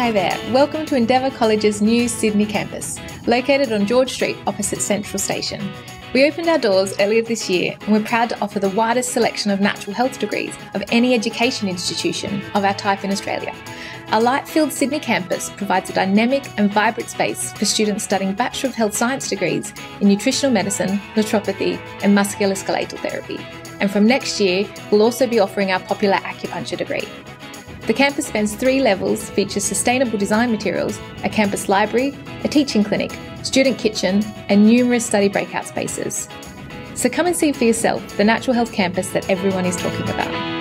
Hi there, welcome to Endeavour College's new Sydney campus, located on George Street opposite Central Station. We opened our doors earlier this year and we're proud to offer the widest selection of natural health degrees of any education institution of our type in Australia. Our light filled Sydney campus provides a dynamic and vibrant space for students studying Bachelor of Health Science degrees in nutritional medicine, naturopathy, and musculoskeletal therapy. And from next year, we'll also be offering our popular acupuncture degree. The campus spans three levels, features sustainable design materials, a campus library, a teaching clinic, student kitchen, and numerous study breakout spaces. So come and see for yourself the natural health campus that everyone is talking about.